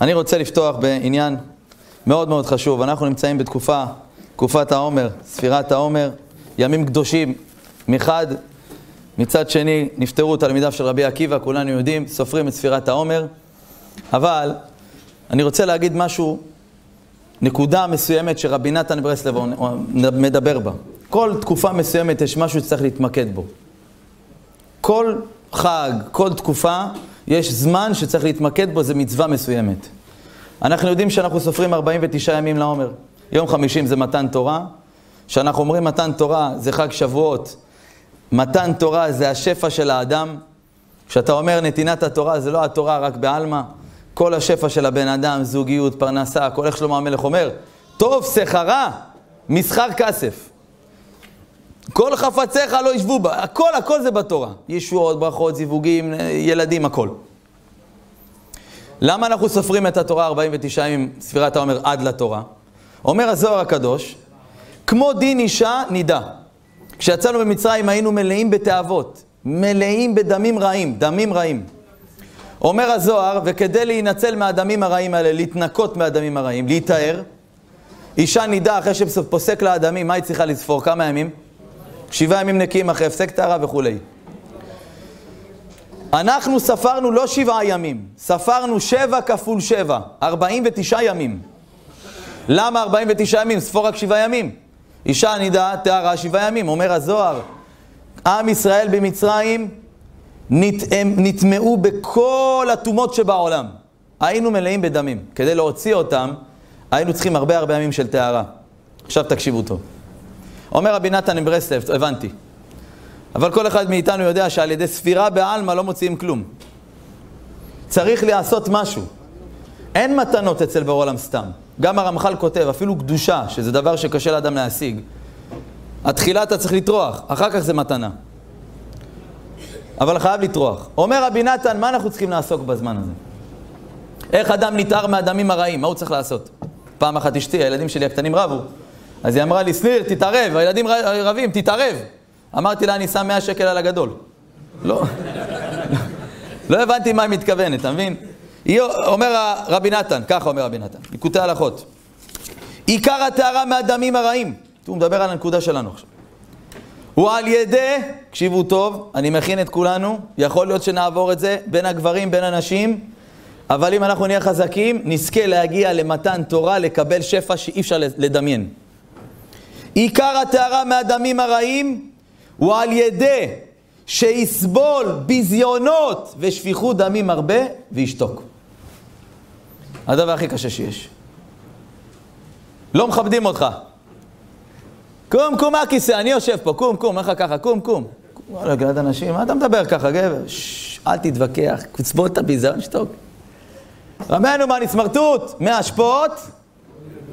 אני רוצה לפתוח בעניין מאוד מאוד חשוב. אנחנו נמצאים בתקופה, תקופת העומר, ספירת העומר, ימים קדושים מחד, מצד שני נפטרו תלמידיו של רבי עקיבא, כולנו יודעים, סופרים את ספירת העומר, אבל אני רוצה להגיד משהו, נקודה מסוימת שרבי נתן ברסלב מדבר בה. כל תקופה מסוימת יש משהו שצריך להתמקד בו. כל חג, כל תקופה, יש זמן שצריך להתמקד בו, זה מצווה מסוימת. אנחנו יודעים שאנחנו סופרים 49 ימים לעומר. יום חמישים זה מתן תורה. כשאנחנו אומרים מתן תורה זה חג שבועות. מתן תורה זה השפע של האדם. כשאתה אומר נתינת התורה זה לא התורה רק בעלמא. כל השפע של הבן אדם, זוגיות, פרנסה, כל איך שלמה המלך אומר, טוב שכרה, מסחר כסף. כל חפציך לא ישבו בה, הכל, הכל זה בתורה. ישועות, ברכות, זיווגים, ילדים, הכל. למה אנחנו סופרים את התורה 49 ימים, ספירת העומר, עד לתורה? אומר הזוהר הקדוש, כמו דין אישה נידה. כשיצאנו במצרים היינו מלאים בתאוות, מלאים בדמים רעים, דמים רעים. אומר הזוהר, וכדי להינצל מהדמים הרעים האלה, להתנקות מהדמים הרעים, להיטהר, אישה נידה אחרי שפוסק לה הדמים, מה היא צריכה לספור? כמה ימים? שבעה ימים נקיים אחרי הפסק טהרה וכולי. אנחנו ספרנו לא שבעה ימים, ספרנו שבע כפול שבע, ארבעים ותשעה ימים. למה ארבעים ותשעה ימים? ספור רק שבעה ימים. אישה נידה, טהרה, שבעה ימים. אומר הזוהר, עם ישראל במצרים נטמעו בכל הטומאות שבעולם. היינו מלאים בדמים. כדי להוציא אותם, היינו צריכים הרבה הרבה ימים של טהרה. עכשיו תקשיבו טוב. אומר רבי נתן מברסלב, הבנתי. אבל כל אחד מאיתנו יודע שעל ידי ספירה בעלמא לא מוציאים כלום. צריך לעשות משהו. אין מתנות אצל בעולם סתם. גם הרמח"ל כותב, אפילו קדושה, שזה דבר שקשה לאדם להשיג. התחילה אתה צריך לטרוח, אחר כך זה מתנה. אבל חייב לטרוח. אומר רבי נתן, מה אנחנו צריכים לעסוק בזמן הזה? איך אדם נטהר מהדמים הרעים, מה הוא צריך לעשות? פעם אחת אשתי, הילדים שלי הקטנים רבו. אז היא אמרה לי, שניר, תתערב, הילדים רבים, תתערב. אמרתי לה, אני שם 100 שקל על הגדול. לא, לא הבנתי מה היא מתכוונת, אתה מבין? היא אומר רבי נתן, ככה אומר רבי נתן, ליקוטי הלכות. עיקר הטהרה מהדמים הרעים. הוא מדבר על הנקודה שלנו עכשיו. הוא על ידי, תקשיבו טוב, אני מכין את כולנו, יכול להיות שנעבור את זה בין הגברים, בין הנשים, אבל אם אנחנו נהיה חזקים, נזכה להגיע למתן תורה, לקבל שפע שאי אפשר לדמיין. עיקר הטהרה מהדמים הרעים הוא על ידי שיסבול ביזיונות ושפיכות דמים הרבה וישתוק. הדבר הכי קשה שיש. לא מכבדים אותך. קום, קום מהכיסא, אני יושב פה, קום, קום, לך ככה, קום, קום. וואלה, גלעד אנשים, מה אתה מדבר ככה, גבר? ששש, אל תתווכח, קצבו את הביזיון, שתוק. רבנו, מה, אני סמרטוט? מהשפעות,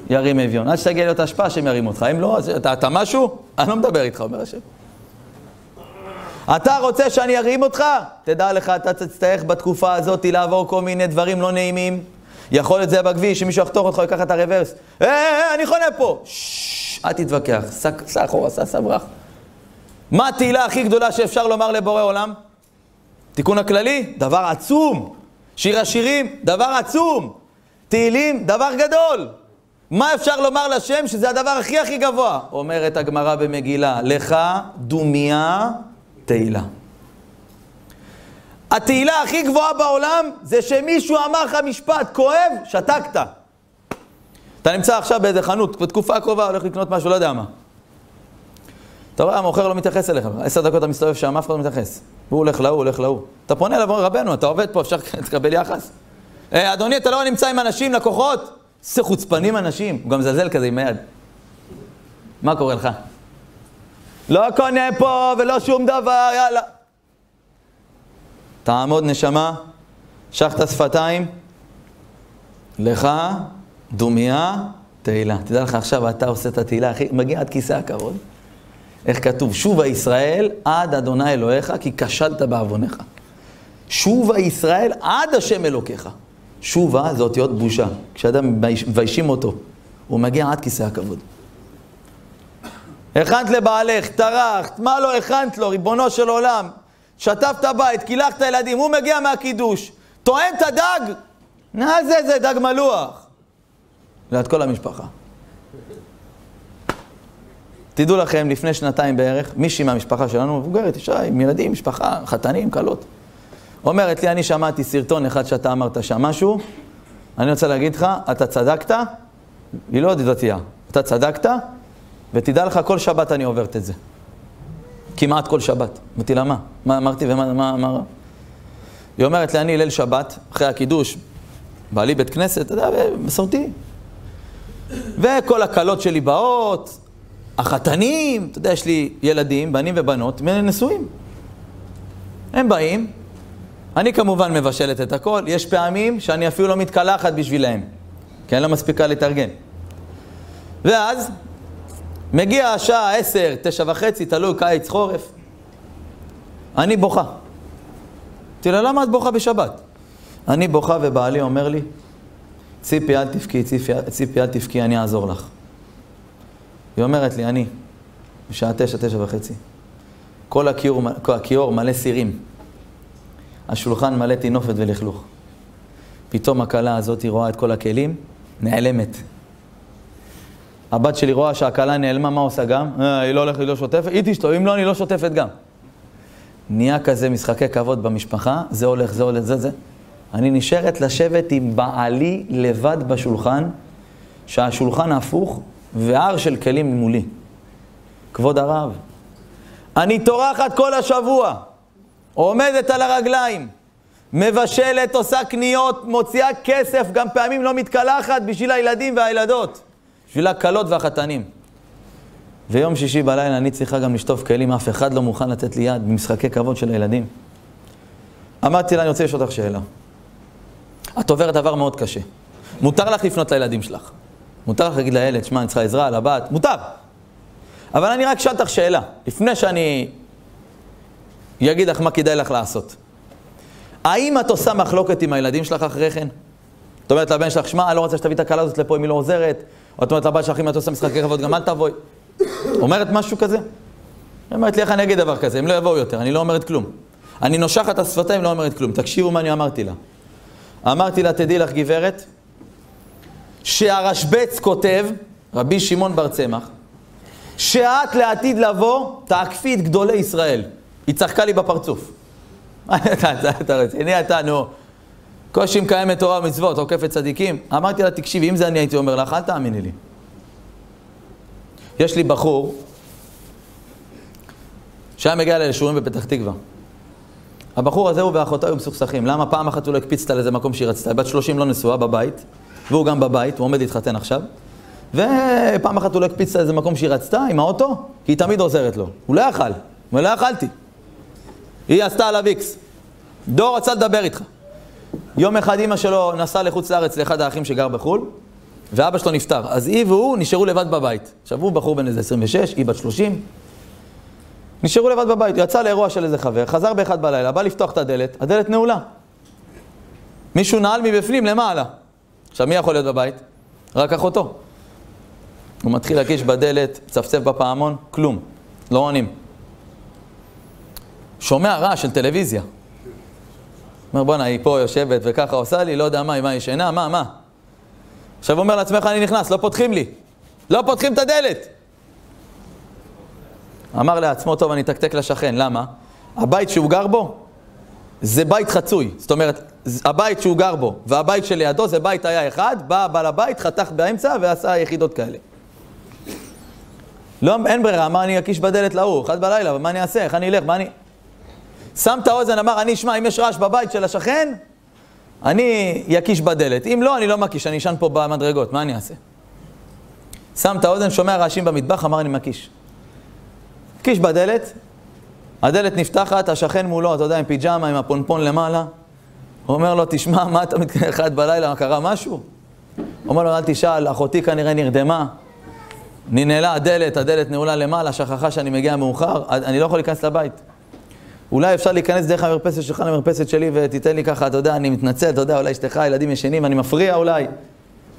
ירים אביון. עד שתגיע להיות השפעה, שהם ירימו אותך. אם לא, אז אתה, אתה משהו? אני לא מדבר איתך, אומר השם. אתה רוצה שאני ארים אותך? תדע לך, אתה תצטרך בתקופה הזאת לעבור כל מיני דברים לא נעימים. יכול להיות זה בכביש, שמישהו יחתוך אותך, ייקח את הרוורס. אה, אה, אה, אני חונה פה. ששש, אל תתווכח, סע אחורה, סע סברח. מה התהילה הכי גדולה שאפשר לומר לבורא עולם? תיקון הכללי, דבר עצום. שיר השירים, דבר עצום. תהילים, דבר גדול. מה אפשר לומר לשם שזה הדבר הכי הכי גבוה? אומרת הגמרא במגילה, לך דומיה תהילה. התהילה הכי גבוהה בעולם זה שמישהו אמר לך משפט כואב, שתקת. אתה נמצא עכשיו באיזה חנות, בתקופה הקרובה הולך לקנות משהו, לא יודע מה. אתה רואה, המוכר לא מתייחס אליך, עשר דקות אתה מסתובב שם, אף אחד לא מתייחס. הוא הולך להוא, הולך להוא. אתה פונה אליו, רבנו, אתה עובד פה, אפשר לקבל יחס? אה, אדוני, אתה לא נמצא עם אנשים, לקוחות? איזה חוצפנים אנשים. הוא גם מזלזל כזה עם היד. מה קורה לך? לא קונה פה ולא שום דבר, יאללה. תעמוד נשמה, שח את השפתיים, לך דומיה תהילה. תדע לך עכשיו, אתה עושה את התהילה הכי, מגיע עד כיסא הכבוד. איך כתוב? שובה ישראל עד אדוני אלוהיך, כי כשלת בעוונך. שובה ישראל עד השם אלוקיך. שובה זה אותיות בושה. כשאדם מביישים אותו, הוא מגיע עד כיסא הכבוד. הכנת לבעלך, טרחת, מה לא הכנת לו, ריבונו של עולם. שטפת בית, קילחת ילדים, הוא מגיע מהקידוש, טוען את הדג, מה זה, זה דג מלוח. ליד כל המשפחה. תדעו לכם, לפני שנתיים בערך, מישהי מהמשפחה שלנו, מבוגרת, אישה עם ילדים, משפחה, חתנים, כלות, אומרת לי, אני שמעתי סרטון אחד שאתה אמרת שם משהו, אני רוצה להגיד לך, אתה צדקת, היא לא דתייה, אתה צדקת, ותדע לך, כל שבת אני עוברת את זה. כמעט כל שבת. אמרתי לה, מה? מה אמרתי ומה מה, מה? היא אומרת לי, אני ליל שבת, אחרי הקידוש, בעלי בית כנסת, אתה יודע, מסורתי. וכל הכלות שלי באות, החתנים, אתה יודע, יש לי ילדים, בנים ובנות, נשואים. הם באים, אני כמובן מבשלת את הכל, יש פעמים שאני אפילו לא מתקלחת בשבילהם, כי אני לא מספיקה להתארגן. ואז מגיע השעה עשר, תשע וחצי, תלוי קיץ, חורף. אני בוכה. אמרתי לה, למה את בוכה בשבת? אני בוכה ובעלי אומר לי, ציפי, אל תבכי, ציפי, ציפי, אל תבכי, אני אעזור לך. היא אומרת לי, אני, בשעה תשע, תשע וחצי, כל הכיור, כל הכיור מלא סירים, השולחן מלא טינופת ולכלוך. פתאום הכלה הזאת היא רואה את כל הכלים, נעלמת. הבת שלי רואה שהכלה נעלמה, מה עושה גם? אה, היא לא הולכת, היא לא שוטפת, היא תשתו, אם לא, אני לא שוטפת גם. נהיה כזה משחקי כבוד במשפחה, זה הולך, זה הולך, זה זה. אני נשארת לשבת עם בעלי לבד בשולחן, שהשולחן הפוך והר של כלים מולי. כבוד הרב, אני טורחת כל השבוע, עומדת על הרגליים, מבשלת, עושה קניות, מוציאה כסף, גם פעמים לא מתקלחת בשביל הילדים והילדות, בשביל הכלות והחתנים. ויום שישי בלילה אני צריכה גם לשטוף כלים, אף אחד לא מוכן לתת לי יד במשחקי כבוד של הילדים. אמרתי לה, אני רוצה לשאול אותך שאלה. את עוברת דבר מאוד קשה. מותר לך לפנות לילדים שלך. מותר לך להגיד לילד, שמע, אני צריכה עזרה, לבת, מותר. אבל אני רק אשאל אותך שאלה, לפני שאני אגיד לך מה כדאי לך לעשות. האם את עושה מחלוקת עם הילדים שלך אחרי כן? את אומרת לבן שלך, שמע, אני לא רוצה שתביא את הכלה הזאת לפה אם היא לא עוזרת, או את אומרת לבת שלך, אם את עושה משחקי כבוד, גם אל תבואי. אומרת משהו כזה? היא אומרת לי, איך אני אגיד דבר כזה? הם לא יבואו יותר, אני לא אומרת כלום. אני נושחת את השפתיים, לא אומרת כלום. תקשיבו מה אני אמרתי לה. אמרתי לה, תדעי לך, גברת, שהרשב"ץ כותב, רבי שמעון בר צמח, שאת לעתיד לבוא תעקפי את גדולי ישראל. היא צחקה לי בפרצוף. אתה רציני אתה, נו. קושי מקיימת תורה ומצוות, עוקפת צדיקים. אמרתי לה, תקשיבי, אם זה אני הייתי אומר לך, אל תאמיני לי. יש לי בחור שהיה מגיע לשיעורים בפתח תקווה. הבחור הזה הוא ואחותו היו מסוכסכים. למה? פעם אחת הוא לא הקפיץ אותה לאיזה מקום שהיא רצתה. בת 30 לא נשואה בבית, והוא גם בבית, הוא עומד להתחתן עכשיו. ופעם אחת הוא לא הקפיץ אותה לאיזה מקום שהיא רצתה עם האוטו, כי היא תמיד עוזרת לו. הוא לא יכל, הוא לא יכלתי. היא עשתה עליו איקס. דור רצה לדבר איתך. יום אחד אימא שלו נסעה לחוץ לארץ לאחד האחים שגר בחו"ל, ואבא שלו נפטר. אז היא והוא נשארו לבד בבית. עכשיו הוא בחור בן איזה 26, היא בת 30. נשארו לבד בבית, יצא לאירוע של איזה חבר, חזר באחד בלילה, בא לפתוח את הדלת, הדלת נעולה. מישהו נעל מבפנים למעלה. עכשיו, מי יכול להיות בבית? רק אחותו. הוא מתחיל להקיש בדלת, צפצף בפעמון, כלום, לא עונים. שומע רעש של טלוויזיה. אומר, בואנה, היא פה יושבת וככה עושה לי, לא יודע מה, מה, היא ישנה, מה, מה? עכשיו אומר לעצמך, אני נכנס, לא פותחים לי. לא פותחים את הדלת. אמר לעצמו, טוב, אני אתקתק לשכן, למה? הבית שהוא גר בו זה בית חצוי. זאת אומרת, הבית שהוא גר בו והבית שלידו זה בית היה אחד, בא בעל הבית, חתך באמצע ועשה יחידות כאלה. לא, אין ברירה, אמר אני אקיש בדלת להוא, אחד בלילה, מה אני אעשה, איך אני אלך, מה אני... שם את האוזן, אמר, אני אשמע, אם יש רעש בבית של השכן, אני אקיש בדלת. אם לא, אני לא מקיש, אני אשן פה במדרגות, מה אני אעשה? שם את האוזן, שומע רעשים במטבח, אמר, אני מקיש. קיש בדלת, הדלת נפתחת, השכן מולו, אתה יודע, עם פיג'מה, עם הפונפון למעלה. הוא אומר לו, תשמע, מה אתה מתקרב אחד בלילה, קרה משהו? אומר לו, אל תשאל, אחותי כנראה נרדמה. ננעלה הדלת, הדלת נעולה למעלה, שכחה שאני מגיע מאוחר, אני לא יכול להיכנס לבית. אולי אפשר להיכנס דרך המרפסת שלך למרפסת שלי ותיתן לי ככה, אתה יודע, אני מתנצל, אתה יודע, אולי אשתך, ילדים ישנים, אני מפריע אולי.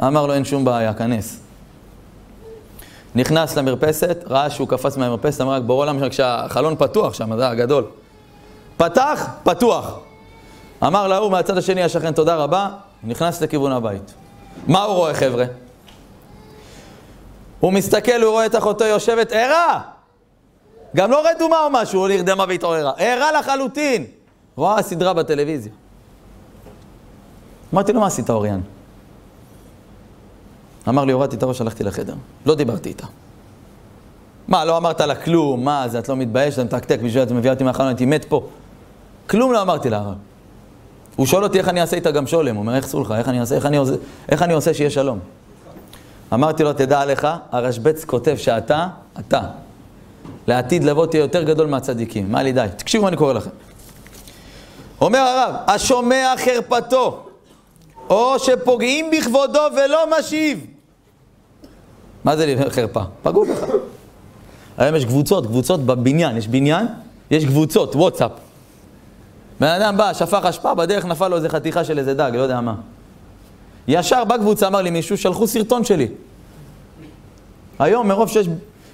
אמר לו, אין שום בעיה, כנס. נכנס למרפסת, ראה שהוא קפץ מהמרפסת, אמר רק בורא עולם, כשהחלון פתוח שם, זה הגדול. פתח, פתוח. אמר להוא מהצד השני השכן, תודה רבה, נכנס לכיוון הבית. מה הוא רואה, חבר'ה? הוא מסתכל, הוא רואה את אחותו יושבת, ערה! גם לא רדומה או משהו, הוא נרדמה והתעוררה. ערה לחלוטין. רואה סדרה בטלוויזיה. אמרתי לו, מה עשית, אוריאן? אמר לי, הורדתי את הראש, הלכתי לחדר. לא דיברתי איתה. מה, לא אמרת לה כלום? מה זה, את לא מתביישת? אתה מתקתק בשביל את מביאה אותי מהחלון, הייתי מת פה. כלום לא אמרתי לה. הוא שואל אותי איך אני אעשה איתה גם שולם. הוא אומר, איך סולחה? איך אני אעשה, איך אני, עושה, איך אני עושה שיהיה שלום? אמרתי לו, תדע לך, הרשב"ץ כותב שאתה, אתה, לעתיד לבוא תהיה יותר גדול מהצדיקים. מה לי די? תקשיבו מה אני קורא לכם. אומר הרב, השומע חרפתו, או שפוגעים בכבודו ולא משיב. מה זה חרפה? פגעו בך. היום יש קבוצות, קבוצות בבניין, יש בניין, יש קבוצות, וואטסאפ. בן אדם בא, שפך אשפה, בדרך נפל לו איזה חתיכה של איזה דג, לא יודע מה. ישר בקבוצה אמר לי מישהו, שלחו סרטון שלי. היום מרוב שיש,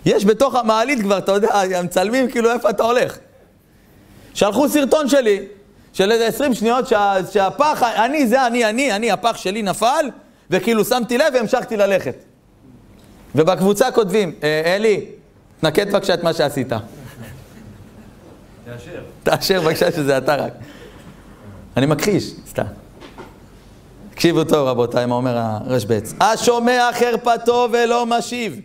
יש בתוך המעלית כבר, אתה יודע, הם מצלמים כאילו איפה אתה הולך. שלחו סרטון שלי, של איזה 20 שניות, שה, שהפח, אני זה אני, אני, אני, הפח שלי נפל, וכאילו שמתי לב והמשכתי ללכת. ובקבוצה כותבים, אה, אלי, תנקט בבקשה את מה שעשית. תאשר. תאשר בבקשה שזה אתה רק. אני מכחיש, סתם. תקשיבו טוב רבותיי, מה אומר הרשב"ץ. השומע חרפתו ולא משיב.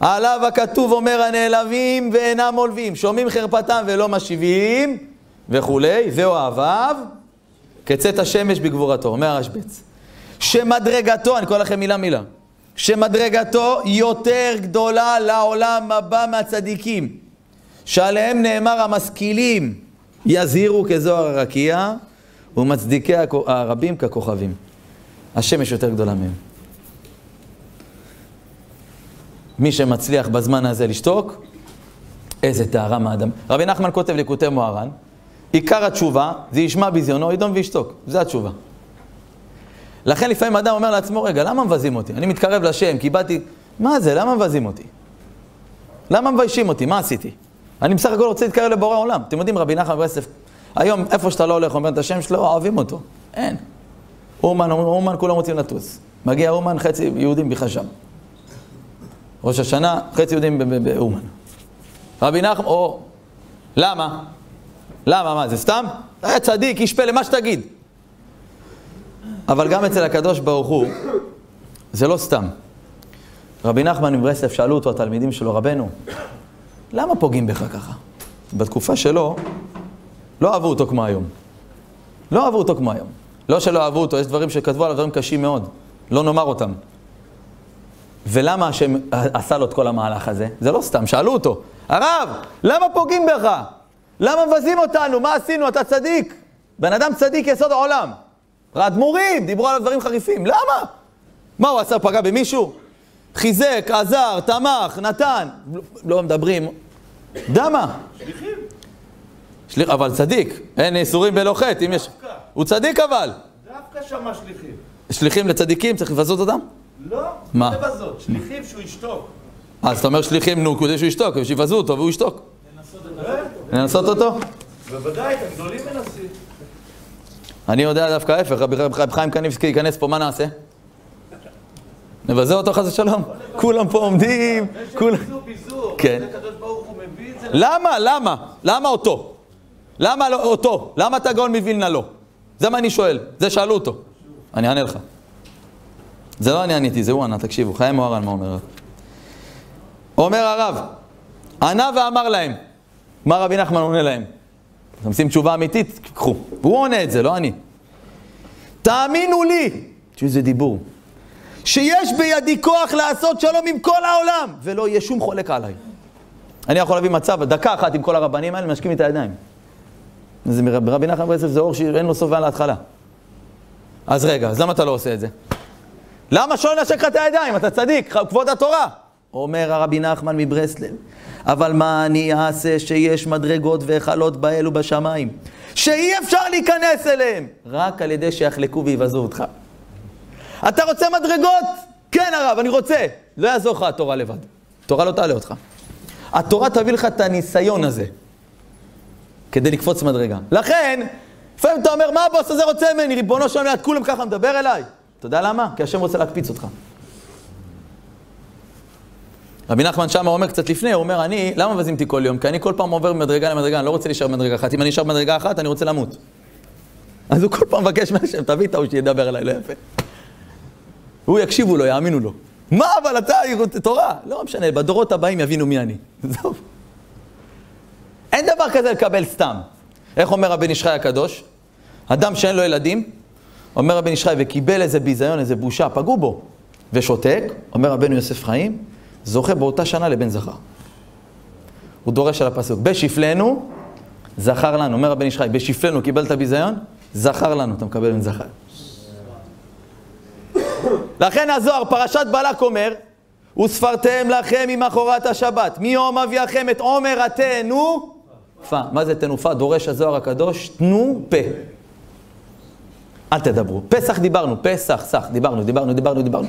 עליו הכתוב אומר הנעלבים ואינם עולבים, שומעים חרפתם ולא משיבים וכולי, ואוהביו כצאת השמש בגבורתו, אומר הרשב"ץ. שמדרגתו, אני קורא לכם מילה מילה, שמדרגתו יותר גדולה לעולם הבא מהצדיקים, שעליהם נאמר המשכילים יזהירו כזוהר הרקיע ומצדיקי הרבים ככוכבים. השמש יותר גדולה מהם. מי שמצליח בזמן הזה לשתוק, איזה טהרה מהאדם. רבי נחמן כותב ליקוטי מוהר"ן, עיקר התשובה זה ישמע ביזיונו, ידום וישתוק. זו התשובה. לכן לפעמים אדם אומר לעצמו, רגע, למה מבזים אותי? אני מתקרב לשם, קיבלתי... מה זה? למה מבזים אותי? למה מביישים אותי? מה עשיתי? אני בסך הכל רוצה להתקרב לבורא עולם. אתם יודעים, רבי נחמן ברסלב, היום, איפה שאתה לא הולך, אומר את השם שלו, אוהבים אותו. אין. אומן, אומן, כולם רוצים לטוס. מגיע אומן, חצי יהודים בכלל שם. ראש השנה, חצי יהודים באומן. רבי נחמן, או... למה? למה? מה, זה סתם? היה צדיק, איש פלא, מה שתגיד. אבל גם אצל הקדוש ברוך הוא, זה לא סתם. רבי נחמן מברסלב שאלו אותו התלמידים שלו, רבנו, למה פוגעים בך ככה? בתקופה שלו, לא אהבו אותו כמו היום. לא אהבו אותו כמו היום. לא שלא אהבו אותו, יש דברים שכתבו עליו דברים קשים מאוד. לא נאמר אותם. ולמה השם עשה לו את כל המהלך הזה? זה לא סתם, שאלו אותו, הרב, למה פוגעים בך? למה מבזים אותנו? מה עשינו? אתה צדיק. בן אדם צדיק יסוד העולם. האדמו"רים, דיברו עליו דברים חריפים. למה? מה הוא עשה? פגע במישהו? חיזק, עזר, תמך, נתן. לא מדברים. דמה. שליחים. שליח, אבל צדיק. אין איסורים בלא חטא. יש... הוא צדיק אבל. דווקא שמה שליחים. שליחים לצדיקים, צריך לבזות אותם? לא, מה? לא לבזות. שליחים שהוא ישתוק. אז אתה אומר שליחים, נו, כדי שהוא ישתוק, שיבזו אותו והוא ישתוק. לנסות אותו? בוודאי, את הגדולים מנסים. אני יודע דווקא ההפך, רבי חיים קניבסקי ייכנס פה, מה נעשה? נבזה אותו חס ושלום? כולם פה עומדים, כולם... כן. למה? למה? למה אותו? למה לא אותו? למה את הגאון מווילנה לא? זה מה אני שואל, זה שאלו אותו. אני אענה לך. זה לא אני עניתי, זה הוא ענה, תקשיבו, חיי מוהר"ן מה אומר. אומר הרב, ענה ואמר להם, מה רבי נחמן עונה להם? אתם עושים תשובה אמיתית? קחו. והוא עונה את זה, לא אני. תאמינו לי, תראו איזה דיבור, שיש בידי כוח לעשות שלום עם כל העולם, ולא יהיה שום חולק עליי. אני יכול להביא מצב, דקה אחת עם כל הרבנים האלה, משקים את הידיים. זה רבי נחמן ברסלב זה אור שאין לו סוף ואין להתחלה. אז רגע, אז למה אתה לא עושה את זה? למה שלא נשק לך את הידיים? אתה צדיק, כבוד התורה. אומר הרבי נחמן מברסלב, אבל מה אני אעשה שיש מדרגות והיכלות באלו בשמיים, שאי אפשר להיכנס אליהם, רק על ידי שיחלקו ויבזו אותך. אתה רוצה מדרגות? כן הרב, אני רוצה. לא יעזור לך התורה לבד. תורה לא תעלה אותך. התורה תביא לך את הניסיון הזה, כדי לקפוץ מדרגה. לכן, לפעמים אתה אומר, מה הבוס הזה רוצה ממני? ריבונו של עולם, כולם ככה מדבר אליי. אתה יודע למה? כי השם רוצה להקפיץ אותך. רבי נחמן שמה אומר קצת לפני, הוא אומר, אני, למה מבזים כל יום? כי אני כל פעם עובר ממדרגה למדרגה, אני לא רוצה להישאר במדרגה אחת. אם אני נשאר במדרגה אחת, אני רוצה למות. אז הוא כל פעם מבקש מהשם, תביא את ההוא שידבר אליי, לא יפה. הוא יקשיבו לו, יאמינו לו. מה, אבל אתה, תורה. לא משנה, בדורות הבאים יבינו מי אני. עזוב. אין דבר כזה לקבל סתם. איך אומר רבי נשחי הקדוש? אדם שאין לו ילדים, אומר רבי נשחי, וקיבל איזה ביזיון, איזה בושה, פגעו בו, ושותק, אומר רבנו יוסף חיים, זוכה באותה שנה לבן זכר. הוא דורש על הפסוק, בשפלנו, זכר לנו. אומר רבי נשחי, בשפלנו קיבלת ביזיון, זכר לנו, אתה מקבל בן זכר. לכן הזוהר, פרשת בלק אומר, וספרתם לכם ממחרת השבת, מיום אביאכם את עומר התנופה. מה זה תנופה? דורש הזוהר הקדוש, תנו פה. אל תדברו. פסח דיברנו, פסח, סח, דיברנו, דיברנו, דיברנו, דיברנו.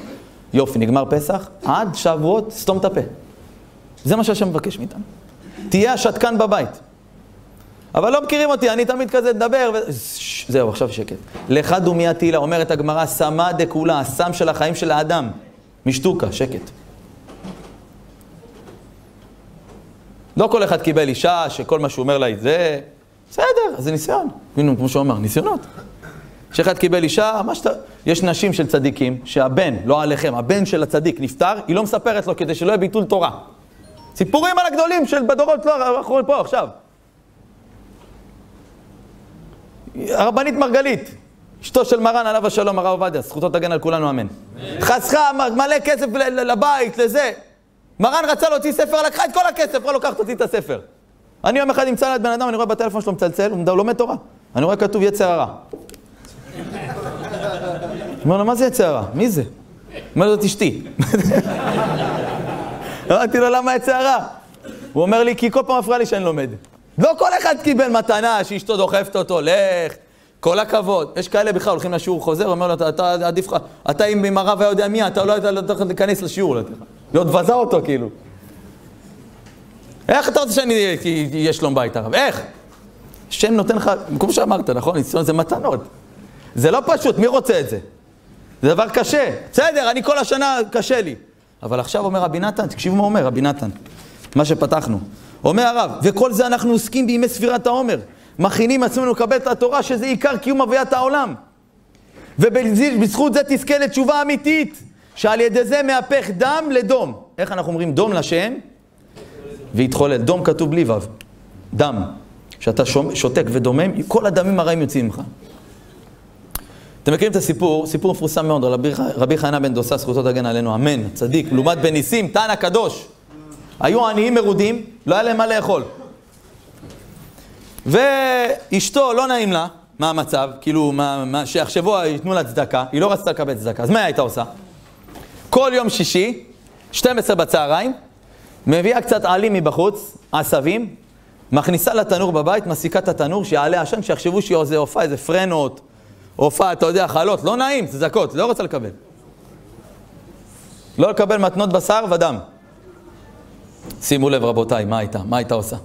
יופי, נגמר פסח, עד שבועות, סתום את הפה. זה מה שהשם מבקש מאיתנו. תהיה השתקן בבית. אבל לא מכירים אותי, אני תמיד כזה מדבר, ו... זהו, עכשיו שקט. לך דומיה תהילה, אומרת הגמרא, סמא דכולה, הסם של החיים של האדם. משתוקה, שקט. לא כל אחד קיבל אישה שכל מה שהוא אומר לה זה... בסדר, זה ניסיון. כמו שהוא אמר, ניסיונות. שאחד קיבל אישה, מה שאתה... יש נשים של צדיקים, שהבן, לא עליכם, הבן של הצדיק נפטר, היא לא מספרת לו כדי שלא יהיה ביטול תורה. סיפורים על הגדולים של בדורות, לא, אנחנו פה עכשיו. הרבנית מרגלית, אשתו של מרן עליו השלום, הרב עובדיה, זכותו תגן על כולנו, אמן. חסכה מלא כסף לבית, לזה. מרן רצה להוציא ספר, לקחה את כל הכסף, אמרה לו, קח תוציא את הספר. אני יום אחד נמצא ליד בן אדם, אני רואה בטלפון שלו מצלצל, הוא לומד תורה. אני רואה כתוב יצר הרע. אומר לו, מה זה יצר הרע? מי זה? אומר לו, זאת אשתי. אמרתי לו, למה יצר הרע? הוא אומר לי, כי כל פעם מפריע לי שאני לומד. לא כל אחד קיבל מתנה שאשתו דוחפת אותו, לך, כל הכבוד. יש כאלה בכלל הולכים לשיעור חוזר, אומר לו, אתה עדיף לך, אתה אם הרב היה יודע מי אתה, לא היית צריך להיכנס לשיעור, להיות מבזה אותו כאילו. איך אתה רוצה שאני אהיה שלום בית הרב? איך? השם נותן לך, כמו שאמרת, נכון? זה מתנות. זה לא פשוט, מי רוצה את זה? זה דבר קשה. בסדר, אני כל השנה קשה לי. אבל עכשיו אומר רבי נתן, תקשיבו מה אומר רבי נתן, מה שפתחנו. אומר הרב, וכל זה אנחנו עוסקים בימי ספירת העומר. מכינים עצמנו לקבל את התורה, שזה עיקר קיום הוויית העולם. ובזכות זה תזכה לתשובה אמיתית, שעל ידי זה מהפך דם לדום. איך אנחנו אומרים דום לשם? והתחולל. דום כתוב בלי ו', דם. כשאתה שותק ודומם, כל הדמים הרעים יוצאים ממך. אתם מכירים את הסיפור, סיפור מפורסם מאוד, על רבי חנא בן דוסה, זכותו תגן עלינו, אמן, צדיק, מלומד בניסים, תנא קדוש. היו עניים מרודים, לא היה להם מה לאכול. ואשתו, לא נעים לה מה המצב, כאילו, מה, מה, שיחשבו, ייתנו לה צדקה, היא לא רצתה לקבל צדקה, אז מה הייתה עושה? כל יום שישי, 12 בצהריים, מביאה קצת עלים מבחוץ, עשבים, מכניסה לתנור בבית, מסיקה את התנור, שיעלה עשן, שיחשבו שהיא איזה הופעה, איזה פרנות, הופעה, אתה יודע, חלות, לא נעים, צדקות, לא רוצה לקבל. לא לקבל מתנות בשר ודם. שימו לב רבותיי, מה הייתה? מה הייתה עושה?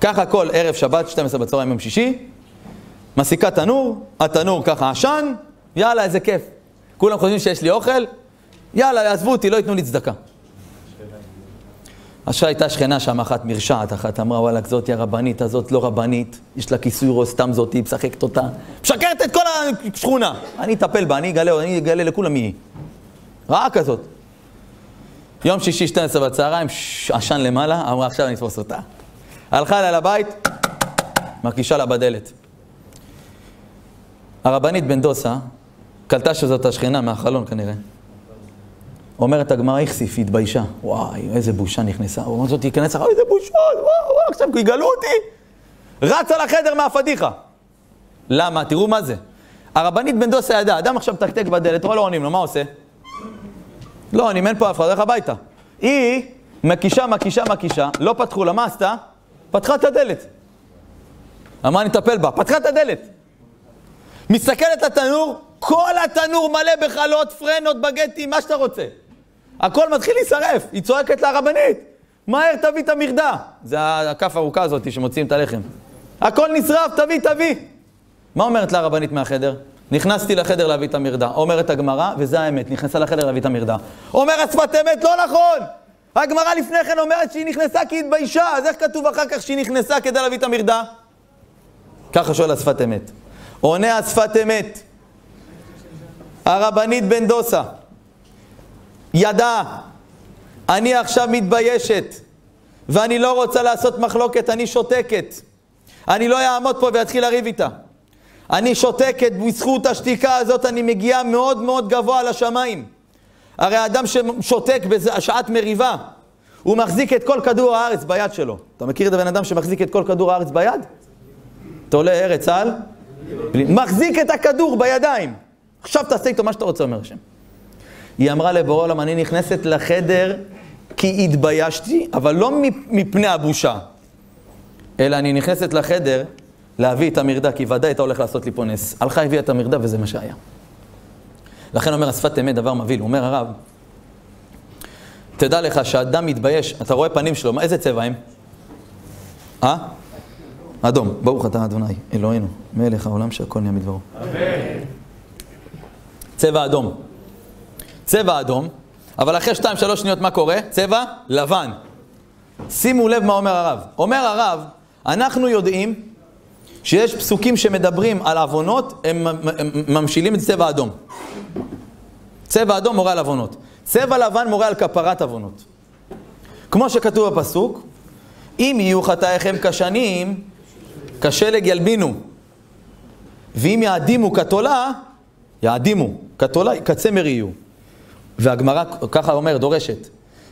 ככה כל ערב שבת, 12 בצהריים יום שישי, מסיקה תנור, התנור ככה עשן, יאללה, איזה כיף. כולם חושבים שיש לי אוכל, יאללה, יעזבו אותי, לא ייתנו לי צדקה. עכשיו הייתה שכנה שם אחת מרשעת אחת, אמרה וואלכ זאתי הרבנית הזאת לא רבנית, יש לה כיסוי ראש, סתם זאתי, משחקת אותה, משקרת את כל השכונה. אני אטפל בה, אני אגלה, אני אגלה לכולם מי היא. רעה כזאת. יום שישי 12 בצהריים, עשן למעלה, אמרה עכשיו אני אתפוס אותה. הלכה אליה לבית, מרגישה לה בדלת. הרבנית בן דוסה קלטה שזאת השכנה מהחלון כנראה. אומרת הגמרא איכסיף, התביישה. וואי, איזה בושה נכנסה. הוא אומר זאת, תיכנס אחר, איזה בושות, וואו, וואו, עכשיו יגלו אותי. רצה לחדר מהפדיחה. למה? תראו מה זה. הרבנית בן דוסה ידעה, אדם עכשיו מתקתק בדלת, רואה לא עונים לו, מה עושה? לא עונים, אין פה אף אחד, הולך הביתה. היא מקישה, מקישה, מקישה, לא פתחו לה, מה עשתה? פתחה את הדלת. אמרה, אני אטפל בה. פתחה את הדלת. מסתכלת לתנור, כל התנור מלא בחלות, פרנות, בגטים, מה שאתה רוצה. הכל מתחיל להישרף. היא צועקת לרבנית, מהר תביא את המרדה. זה הכף הארוכה הזאת שמוציאים את הלחם. הכל נשרף, תביא, תביא. מה אומרת לה הרבנית מהחדר? נכנסתי לחדר להביא את המרדה. אומרת הגמרא, וזה האמת, נכנסה לחדר להביא את המרדה. אומר השפת אמת, לא נכון! הגמרא לפני כן אומרת שהיא נכנסה כי התביישה, אז איך כתוב אחר כך שהיא נכנסה כדי להביא את המרדה? ככה שואל השפת אמת. עונה השפת אמת, הרבנית בן דוסה, ידעה, אני עכשיו מתביישת, ואני לא רוצה לעשות מחלוקת, אני שותקת. אני לא אעמוד פה ואתחיל לריב איתה. אני שותקת, בזכות השתיקה הזאת אני מגיעה מאוד מאוד גבוה לשמיים. הרי אדם ששותק בשעת מריבה, הוא מחזיק את כל כדור הארץ ביד שלו. אתה מכיר את הבן אדם שמחזיק את כל כדור הארץ ביד? אתה עולה ארץ על? מחזיק את הכדור בידיים. עכשיו תעשה איתו מה שאתה רוצה, אומר השם. היא אמרה לבורא עולם, אני נכנסת לחדר כי התביישתי, אבל לא מפני הבושה, אלא אני נכנסת לחדר להביא את המרדה, כי ודאי אתה הולך לעשות לי פה נס. הלכה הביאה את המרדה וזה מה שהיה. לכן אומר השפת אמת דבר מבהיל, אומר הרב, תדע לך שאדם מתבייש, אתה רואה פנים שלו, מה, איזה צבע הם? אה? אדום. ברוך אתה אדוני, אלוהינו, מלך העולם שהכל נהיה מדברו. אמן. צבע אדום. צבע אדום, אבל אחרי שתיים, שלוש שניות מה קורה? צבע לבן. שימו לב מה אומר הרב. אומר הרב, אנחנו יודעים שיש פסוקים שמדברים על עוונות, הם, הם ממשילים את צבע אדום. צבע אדום מורה על עוונות. צבע לבן מורה על כפרת עוונות. כמו שכתוב בפסוק, אם יהיו חטאיכם כשנים, כשלג ילבינו. ואם יעדימו כתולה, יעדימו, כתולה, כצמר יהיו. והגמרא ככה אומר, דורשת.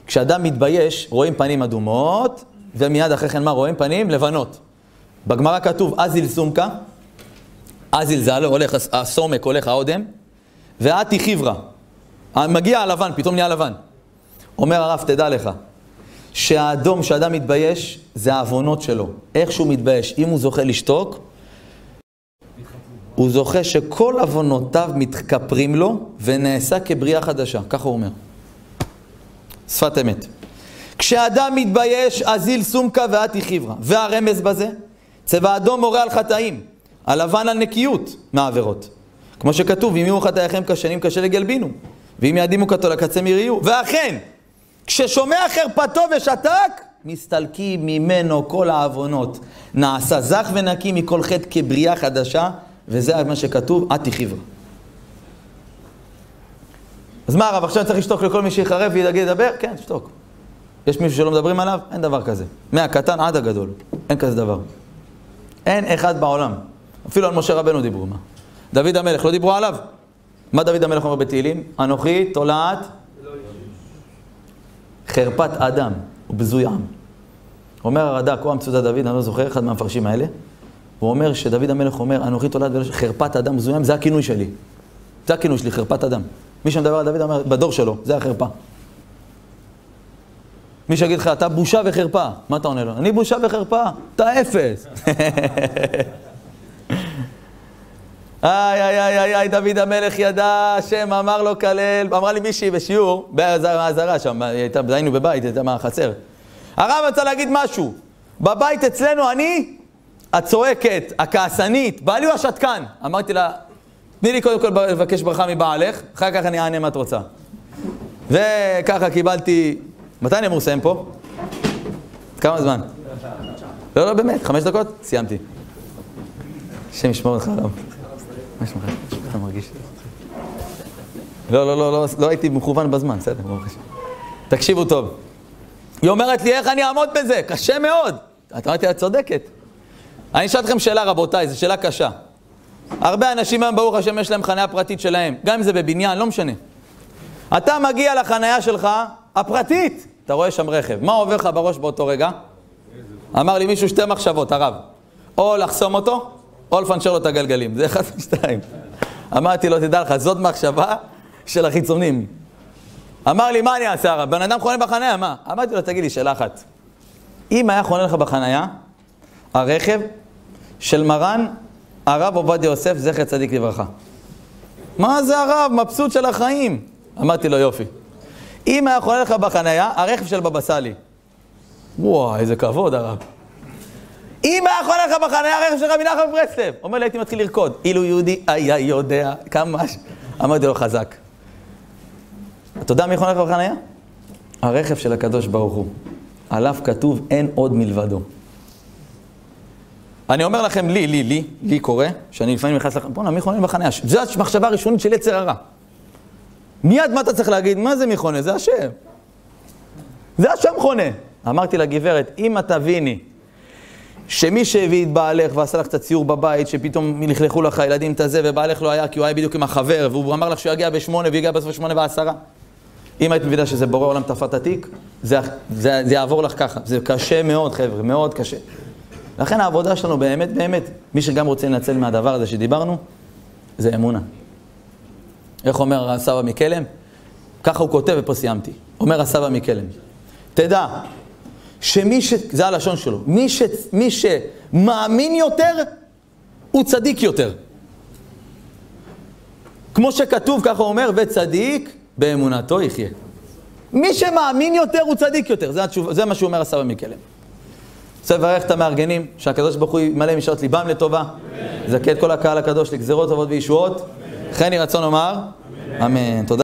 כשאדם מתבייש, רואים פנים אדומות, ומיד אחרי כן מה רואים? פנים לבנות. בגמרא כתוב אזיל סומקה, אזיל זה הולך, הסומק הולך האודם, ואתי חיברה. מגיע הלבן, פתאום נהיה לבן. אומר הרב, תדע לך, שהאדום שאדם מתבייש, זה העוונות שלו. איך שהוא מתבייש. אם הוא זוכה לשתוק, הוא זוכה שכל עוונותיו מתכפרים לו ונעשה כבריאה חדשה. ככה הוא אומר. שפת אמת. כשאדם מתבייש, אזיל סומקה ואתי חיברה. והרמז בזה, צבע אדום מורה על חטאים, הלבן על נקיות מהעבירות. כמו שכתוב, אם יהיו חטאיכם כשנים קשה לגלבינו, ואם יעדימו כתו לקצה יהיו. ואכן, כששומע חרפתו ושתק, מסתלקים ממנו כל העוונות. נעשה זך ונקי מכל חטא כבריאה חדשה, וזה מה שכתוב, אתי חיברה. אז מה הרב, עכשיו צריך לשתוק לכל מי שיחרב ויגיד לדבר? כן, שתוק. יש מישהו שלא מדברים עליו? אין דבר כזה. מהקטן עד הגדול. אין כזה דבר. אין אחד בעולם. אפילו על משה רבנו דיברו. מה? דוד המלך, לא דיברו עליו? מה דוד המלך אומר בתהילים? אנוכי תולעת חרפת אדם ובזוי עם. אומר הרד"ק, או המצודה דוד, אני לא זוכר, אחד מהמפרשים האלה, הוא אומר שדוד המלך אומר, אנוכי תולד חרפת אדם בזוי עם, זה הכינוי שלי. זה הכינוי שלי, חרפת אדם. מי שמדבר על דוד אומר, בדור שלו, זה החרפה. מי שיגיד לך, אתה בושה וחרפה, מה אתה עונה לו? אני בושה וחרפה, אתה אפס. איי, איי, איי, איי, דוד המלך ידע, השם אמר לו כלל, אמרה לי מישהי בשיעור, באזהרה שם, היינו בבית, הייתה מהחצר. הרב רצה להגיד משהו, בבית אצלנו אני הצועקת, הכעסנית, בעלי הוא השתקן. אמרתי לה, תני לי קודם כל לבקש ברכה מבעלך, אחר כך אני אענה מה את רוצה. וככה קיבלתי, מתי אני אמור לסיים פה? כמה זמן? לא, לא, באמת, חמש דקות? סיימתי. השם ישמור אותך עליו. מה שלומך? אתה מרגיש? לא, לא, לא, לא, לא הייתי מכוון בזמן, בסדר, ברוך השם. תקשיבו טוב. היא אומרת לי, איך אני אעמוד בזה? קשה מאוד. את אמרתי, את צודקת. אני אשאל אתכם שאלה, רבותיי, זו שאלה קשה. הרבה אנשים היום, ברוך השם, יש להם חניה פרטית שלהם, גם אם זה בבניין, לא משנה. אתה מגיע לחניה שלך, הפרטית, אתה רואה שם רכב. מה עובר לך בראש באותו רגע? אמר לי מישהו שתי מחשבות, הרב. או לחסום אותו, או לפנצ'ר לו את הגלגלים. זה אחד משתיים. אמרתי לו, תדע לך, זאת מחשבה של החיצונים. אמר לי, מה אני אעשה הרב? בן אדם חונה בחניה, מה? אמרתי לו, תגיד לי, שאלה אחת. אם היה חונה לך בחניה, הרכב של מרן הרב עובדיה יוסף, זכר צדיק לברכה. מה זה הרב? מבסוט של החיים. אמרתי לו, יופי. אם היה חונה לך בחנייה, הרכב של בבא סאלי. וואי, איזה כבוד, הרב. אם היה חונה לך בחניה הרכב של רבי נחמן ברסלב. אומר לי, הייתי מתחיל לרקוד. אילו יהודי היה יודע כמה... ש... אמרתי לו, חזק. אתה יודע מי חונה לך בחניה? הרכב של הקדוש ברוך הוא. עליו כתוב, אין עוד מלבדו. אני אומר לכם, לי, לי, לי, לי קורה, שאני לפעמים נכנס לכם, בואנה, מי חונה בחניה? זו המחשבה הראשונית של יצר הרע. מיד מה אתה צריך להגיד? מה זה מי חונה? זה השם. זה השם חונה. אמרתי לגברת, אם את תביני שמי שהביא את בעלך ועשה לך קצת ציור בבית, שפתאום לכלכו לך הילדים את הזה, ובעלך לא היה כי הוא היה בדיוק עם החבר, והוא אמר לך שהוא יגיע בשמונה והגיע בסוף שמונה ועשרה. אם היית מבינה שזה בורא עולם תפת התיק, זה, זה, זה יעבור לך ככה. זה קשה מאוד, חבר'ה, מאוד קשה. לכן העבודה שלנו באמת, באמת, מי שגם רוצה לנצל מהדבר הזה שדיברנו, זה אמונה. איך אומר הסבא מקלם? ככה הוא כותב, ופה סיימתי. אומר הסבא מקלם, תדע שמי ש... זה הלשון שלו. מי, ש... מי שמאמין יותר, הוא צדיק יותר. כמו שכתוב, ככה הוא אומר, וצדיק באמונתו יחיה. מי שמאמין יותר, הוא צדיק יותר. זה, התשוב... זה מה שהוא אומר הסבא מקלם. רוצה לברך את המארגנים, שהקדוש ברוך הוא ימלא משעות ליבם לטובה. יזכה את כל הקהל הקדוש לגזרות טובות וישועות. כן יהי רצון לומר, אמן. תודה.